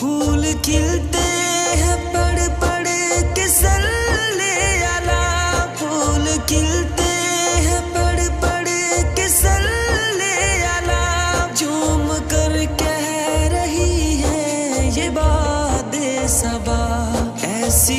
फूल खिलते हैं पड़ पड़ के सल्ले आला। फूल खिलते हैं पड़ पड़ के सल्ले आला। झूम कर कह रही है ये बात सबा। ऐसी